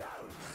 Go!